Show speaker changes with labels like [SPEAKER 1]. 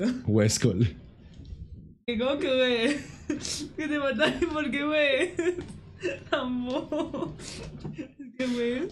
[SPEAKER 1] Westcol.
[SPEAKER 2] ¿Cómo que güey? ¿Qué te mataste? ¿Por qué güey? Amor. Es que güey.